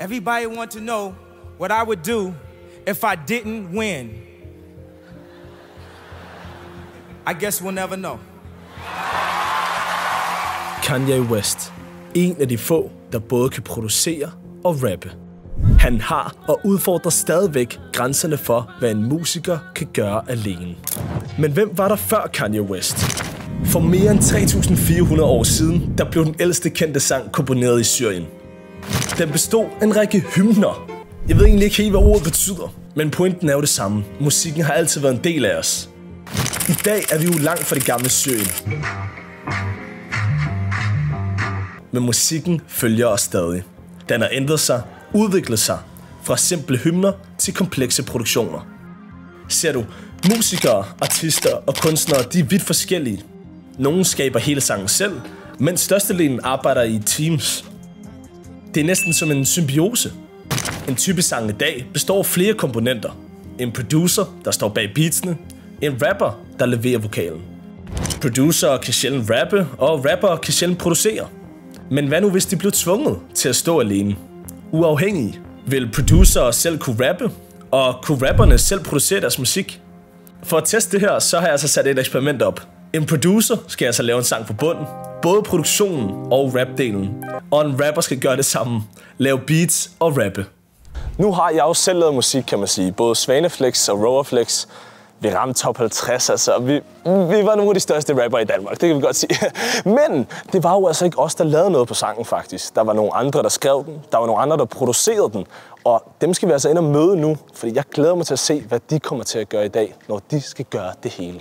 Everybody want to know what I would do if I didn't win. I guess we'll never know. Kanye West. En af de få, der både kan producere og rappe. Han har og udfordrer stadigvæk grænserne for, hvad en musiker kan gøre alene. Men hvem var der før Kanye West? For mere end 3.400 år siden, der blev den ældste kendte sang komponeret i Syrien. Den bestod af en række hymner. Jeg ved egentlig ikke helt, hvad ordet betyder, men pointen er jo det samme. Musikken har altid været en del af os. I dag er vi jo langt fra det gamle Syrien. Men musikken følger os stadig. Den har ændret sig, udviklet sig, fra simple hymner til komplekse produktioner. Ser du, musikere, artister og kunstnere, de er vidt forskellige. Nogle skaber hele sangen selv, mens størstedelen arbejder i teams. Det er næsten som en symbiose. En type sang i dag består af flere komponenter. En producer, der står bag beatsene. En rapper, der leverer vokalen. Producer kan sjældent rappe, og rapper kan sjældent producere. Men hvad nu hvis de blev tvunget til at stå alene? Uafhængige. Vil producer selv kunne rappe? Og kunne rapperne selv producere deres musik? For at teste det her, så har jeg altså sat et eksperiment op. En producer skal altså lave en sang fra bunden. Både produktionen og rapdelen. Og en rapper skal gøre det samme. Lave beats og rappe. Nu har jeg jo selv lavet musik, kan man sige. Både Svaneflex og Roverflex. Vi ramte top 50, altså. Vi, vi var nogle af de største rapper i Danmark, det kan vi godt sige. Men det var jo altså ikke os, der lavede noget på sangen, faktisk. Der var nogle andre, der skrev den. Der var nogle andre, der producerede den. Og dem skal vi altså ind og møde nu, fordi jeg glæder mig til at se, hvad de kommer til at gøre i dag, når de skal gøre det hele.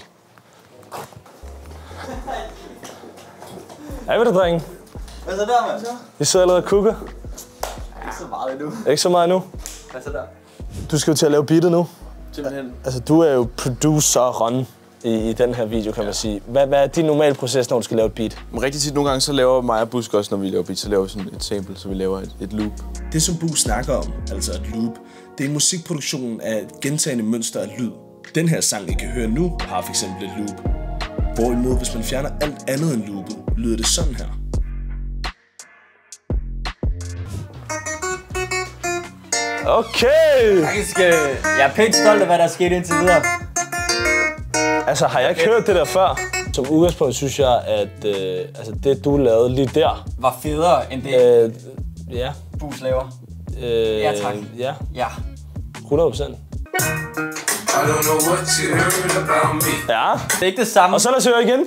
Hej med det, drenge. Hvad så der, mand? Vi sidder allerede og kukker. Ikke så meget endnu. Ikke så meget nu. Hvad så der? Du skal jo til at lave beatet nu. Simpelthen. Altså, du er jo produceren i, i den her video, kan man sige. Hvad, hvad er din normale proces, når du skal lave et beat? Men rigtig tit nogle gange, så laver mig og Busk også, når vi laver beat, så laver vi sådan et sample, så vi laver et, et loop. Det, som Bu snakker om, altså et loop, det er musikproduktionen af et gentagende mønster af lyd. Den her sang, I kan høre nu, har for eksempel et loop. Hvorimod, hvis man fjerner alt andet end loopet, lyder det sådan her. Okay! Faktisk, jeg er pænt stolt af, hvad der er sket indtil videre. Altså, har jeg ikke hørt det der før? Som udgangspunkt synes jeg, at øh, altså, det, du lavede lige der, Var federe end det, øh, ja, Bus laver. øh, Ja, tak. Ja, Ja. 100 procent. I don't know what you heard about me. Ja, Det er ikke det samme. og så lad os høre igen.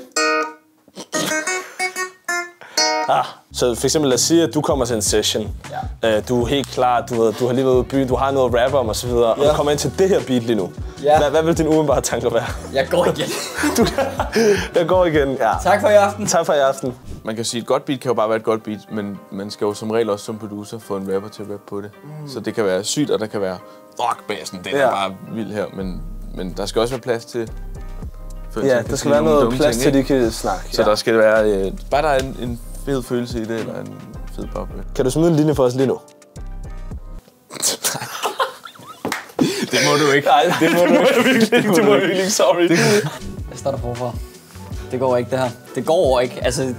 Ah, så for eksempel lad os sige, at du kommer til en session. Ja. Øh, du er helt klar, du, ved, du har lige været ude i byen, du har noget at rappe om osv. Ja. Og du kommer ind til det her beat lige nu. Ja. Hvad, hvad vil din umiddelbare tanker være? Jeg går igen. Du, jeg går igen, ja. tak for i aften. Tak for i aften. Man kan sige, at et godt beat kan jo bare være et godt beat, men man skal jo som regel også som producer få en rapper til at rappe på det. Mm. Så det kan være sygt, og der kan være, fuck bassen, den ja. Er bare vild her, men, men der skal også være plads til... Ja, der skal være noget plads ting, til, de ikke? kan snakke. Så ja. der skal være, øh, bare der er en, en fed følelse i det, eller en fed boble. Kan du smide en linje for os lige nu? Det må du ikke. Nej, det må du ikke. det må du virkelig ikke, sorry. Jeg starter forfra. Det går ikke, det her. Det går ikke. Altså,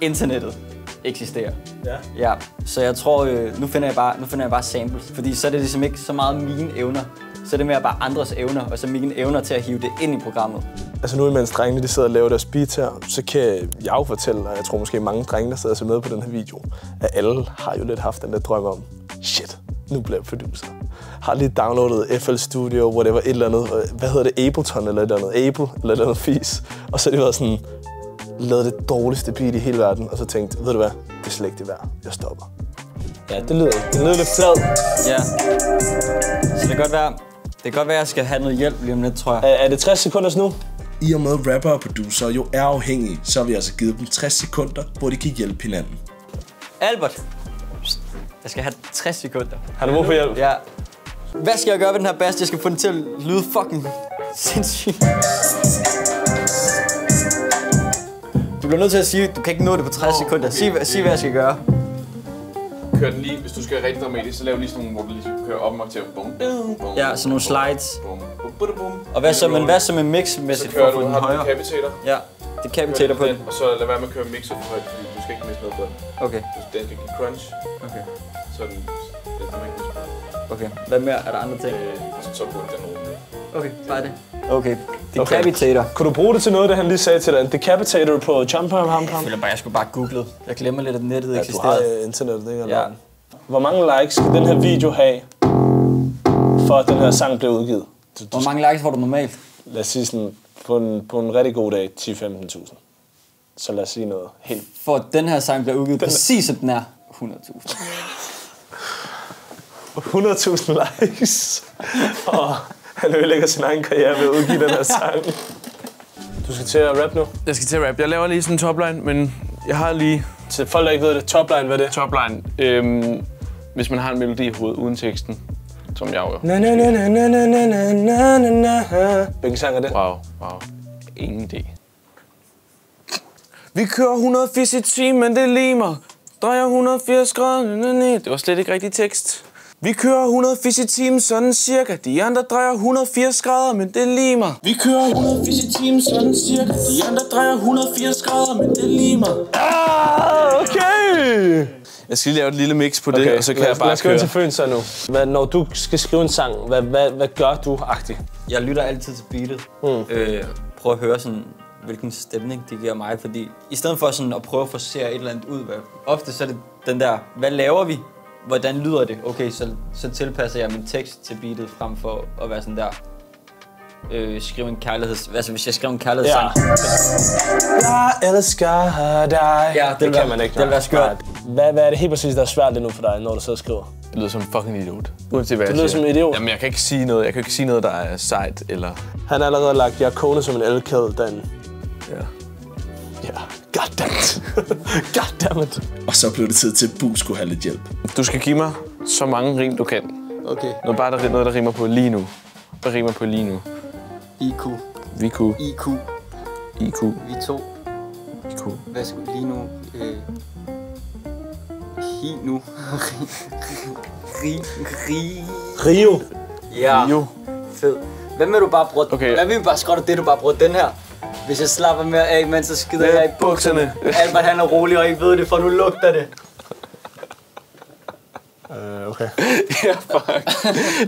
internettet eksisterer. Ja. Ja, så jeg tror, øh, nu, finder jeg bare, nu finder jeg bare samples. Fordi så er det ligesom ikke så meget mine evner. Så er det mere bare andres evner, og så mine evner til at hive det ind i programmet. Altså nu imens drengene de sidder og laver deres beats her, så kan jeg jo fortælle, og jeg tror måske mange drenge, der sidder og ser med på den her video, at alle har jo lidt haft den der drøm om, shit, nu bliver jeg producer. Har lige downloadet FL Studio, whatever, et eller andet, øh, hvad hedder det, Ableton eller et eller andet, Able eller et eller andet fis. Og så har de været sådan, lavet det dårligste beat i hele verden, og så tænkt, ved du hvad, det er slet ikke det værd, jeg stopper. Ja, det lyder, det lyder lidt flad. Ja. Så det kan godt være, det kan godt være, at jeg skal have noget hjælp lige om lidt, tror jeg. Er, er det 60 sekunder nu? I og med rapper og producer jo er afhængige, så har vi altså givet dem 60 sekunder, hvor de kan hjælpe hinanden. Albert. Jeg skal have 60 sekunder. Har du brug for hjælp? Ja. Hvad skal jeg gøre ved den her bass? Jeg skal få den til at lyde fucking sindssygt. Du bliver nødt til at sige, du kan ikke nå det på 60 sekunder. Sig, hvad- sig hvad jeg skal gøre. Kør den lige, hvis du skal rigtig dramatisk, så lav lige sådan nogle, hvor du lige kører op og til bum, bum, bum, Ja, sådan nogle slides. bum, bum, bum, bum. Og hvad så, men hvad så med Så mixmæssigt for kører at få du, den har du en højere? capitator. Ja, det capitator på den. Og så lad være med at køre mixer for højt, fordi du skal ikke miste noget på den. Okay, Den skal give crunch, okay. så den det kan man ikke. Okay, hvad mere? Er der andre ting? Så burde den rumme. Okay, bare det. Okay, Decapitator. Okay. Kunne du bruge det til noget, det han lige sagde til dig? En decapitator på Jump Ham Ham Jeg føler bare, jeg skulle bare google. Jeg glemmer lidt, at nettet Ja, du har eksisterede. øh, internettet, ikke? Ja. Hvor mange likes skal den her video have, for at den her sang bliver udgivet? Du, du, Hvor mange likes får du normalt? lad os sige sådan, på en, på en rigtig god dag, 10-15.000. Så lad os sige noget helt... For at den her sang bliver udgivet præcis som den er. 100.000. 100.000 likes. Og han ødelægger sin egen karriere ved at udgive den her sang. Du skal til at rap nu. Jeg skal til at rap. Jeg laver lige sådan en topline, men jeg har lige Til folk, der ikke ved det, topline, hvad er det? topline. Øhm, hvis man har en melodi i hovedet uden teksten, som jeg jo... Na na na na na na na na na na Hvilken sang er det? Wow, wow. Ingen idé. Vi kører 180 i timen, det limer. Drejer 180 grader. Det var slet ikke rigtig tekst. Vi kører 180 i timen, sådan cirka. De andre drejer 180 grader, men det limer. Vi kører 180 i timen, sådan cirka. De andre drejer 180 grader, men det limer. Ah, okay! Jeg skal lige lave et lille mix på det, Okay, og så kan lad, jeg bare lad os køre. til Føn så nu. Hvad, når du skal skrive en sang, hvad, hvad, hvad gør du agtigt? Jeg lytter altid til beatet. Mm. Øh, prøver at høre sådan, hvilken stemning det giver mig. Fordi i stedet for sådan at prøve at forsere et eller andet ud, hvad, ofte så er det den der, hvad laver vi? Hvordan lyder det? Okay, så, så tilpasser jeg min tekst til beatet, frem for at være sådan der, øh, skrive en kærligheds... Altså hvis jeg skriver en kærlighedssang, Jeg elsker dig. Ja, det vil kan være- man ikke. det vil være skørt. Hvad, hvad er det helt præcis, der er svært lige nu for dig, når du så skriver? Det lyder som en fucking idiot. Uanset hvad Du jeg lyder siger. som en idiot. Jamen, jeg kan ikke sige noget. Jeg kan ikke sige noget, der er sejt, eller... Han har allerede lagt jer kone som en elkæde, den. Ja. Ja, goddammit. goddammit. Og så blev det tid til, at Bu skulle have lidt hjælp. Du skal give mig så mange rim, du kan. okay, Noget bare der, noget, der rimer på lige nu. Hvad rimer på lige nu? IQ, Vi kunne. IQ, IQ. vi to, kunne. hvad skal lige nu, øh, hi nu, ri, ri, Rio. ja, Jo. fed. Hvad med du bare bruger, Okay. hvad vil vi bare skrotte det, du bare bruger den her? Hvis jeg slapper mere af, mens så skider jeg i bukserne. Albert han er rolig og ikke ved det, for nu lugter det. Uh, okay. ja, fuck.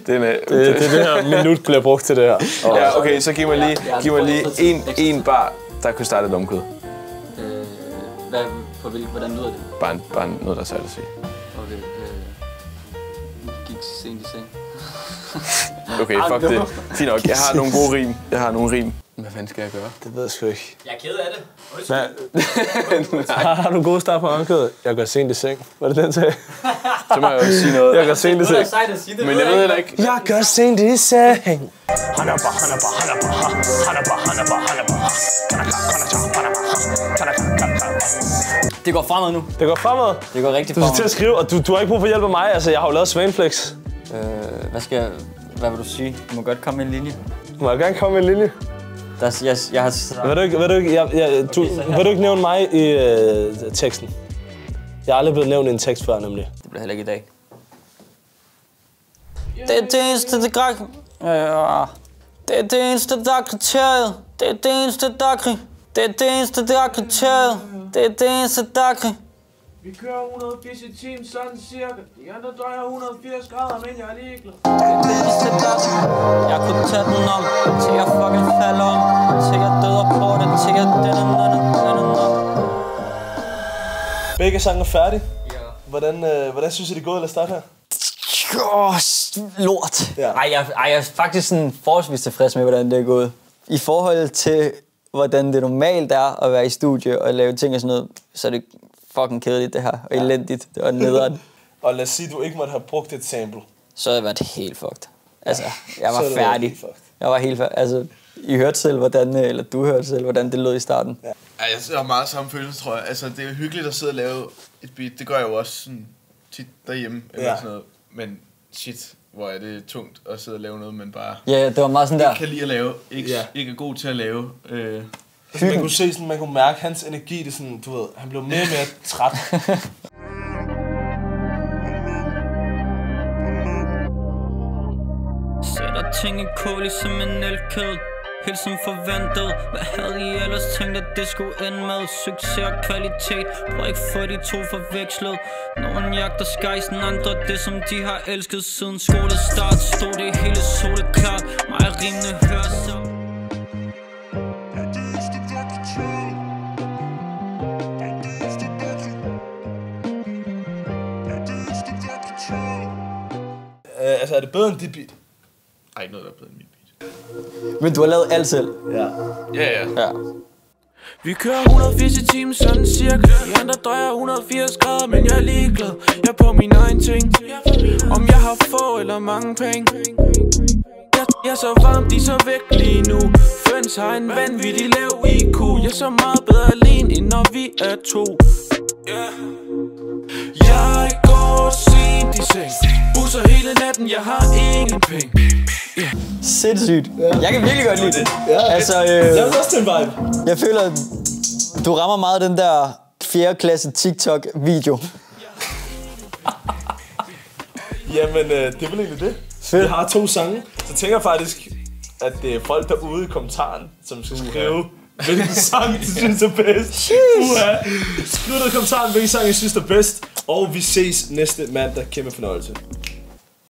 Den er... Det, det, det her minut bliver brugt til det her. Ja, okay, så giv mig lige, giv mig lige en, en bar, der kunne starte et omkød. Øh, hvad, på hvilken, hvordan lyder det? Bare, en- bare noget, der er særligt at sige. Okay, øh, gik sent i seng. Okay, fuck det. Fint nok. Jeg har nogle gode rim. Jeg har nogle rim. Hvad fanden skal jeg gøre? Det ved jeg sgu ikke. Jeg er ked af det. Hvad? har, har du en god start på omkødet? Jeg går sent i seng. Var det den sag? Så må jeg jo sige noget. Jeg går sent i Det er seng. sejt at sige det. Men jeg ved heller ikke... Jeg går sent i seng. Han er bare, han er bare, han er Det går fremad nu. Det går fremad. Det går rigtig Du skal til fremad. at skrive, og du, du har ikke brug for hjælp af mig. Altså, jeg har jo lavet Svaneflex. Øh, hvad skal jeg, hvad vil du sige? Du må godt komme med en linje. Må jeg gerne komme med en linje? Der, er- jeg, jeg har Vil du ikke, vil du ikke, jeg, jeg, du, vil du ikke nævne mig i øh, teksten? Jeg er aldrig blevet nævnt i en tekst før, nemlig. det bliver heller ikke i dag. Det er det eneste, det græk... Ja. Det er det eneste, der er kriteriet. Det er det eneste, der er krig. Det er det eneste, der er kriteriet. Det er det eneste, der er krig. Vi kører 180 i timen, sådan cirka. De andre drejer 180 grader, men jeg er ligeglad. Det eneste, der er krig. Jeg kunne tage den om, til jeg fucking falder om. Til jeg døder på det, til jeg den den den den Begge sange er færdige. Hvordan, øh, hvordan synes I, det er gået? Lad os starte her. Åh, lort. Ja. Ja. Ej, jeg, ej, jeg er faktisk sådan forholdsvis tilfreds med, hvordan det er gået. I forhold til, hvordan det normalt er at være i studie og lave ting og sådan noget, så er det fucking kedeligt det her. Og ja. elendigt. Det var nederen. Og lad os sige, at du ikke måtte have brugt et sample. Så havde jeg været helt fucked. Altså, jeg var færdig. Jeg var helt færdig. Altså, I hørte selv, hvordan, øh, eller du hørte selv, hvordan det lød i starten. Ja. Ja, jeg har meget samme følelse, tror jeg. Altså, det er hyggeligt at sidde og lave et beat. Det gør jeg jo også sådan tit derhjemme, eller Ja. sådan noget. Men shit, hvor er det tungt at sidde og lave noget, man bare ja, det var meget sådan der. kan lide at lave. Ikke, ja. ikke er god til at lave. Øh, Altså, man kunne se sådan, man kunne mærke hans energi, det sådan, du ved, han blev mere og mere træt. Sætter ting i kål i som en elkæde helt som forventet Hvad havde I ellers tænkt, at det skulle ende med? Succes og kvalitet, prøv ikke få de to forvekslet Nogen jagter skejsen, andre det som de har elsket Siden skolestart stod det hele soleklart Mig er rimelig hørsom Øh, altså, er det bedre end dit beat? Ej, ikke noget, der er bedre end mit. Men du har lavet alt selv. Ja. Ja, ja. Ja. Vi kører 180 i timen, sådan cirka De andre drejer 180 grader, men jeg er ligeglad Jeg er på min egen ting Om jeg har få eller mange penge jeg, jeg er så varm, de er så væk lige nu Føns har en vanvittig lav IQ Jeg er så meget bedre alene, end når vi er to yeah. Jeg går sent i seng Busser hele natten, jeg har ingen penge Sindssygt. Jeg kan virkelig godt lide det. Altså, Jeg øh, vil også til en vibe. jeg føler, du rammer meget den der 4. klasse TikTok-video. Jamen, øh, det er vel egentlig det. Fedt. Vi har to sange. Så tænker jeg faktisk, at det er folk derude i kommentaren, som skal skrive, hvilken sang de synes er bedst. Uha. Skriv ned i kommentaren, hvilken sang I synes er bedst. Og vi ses næste mandag. Kæmpe fornøjelse.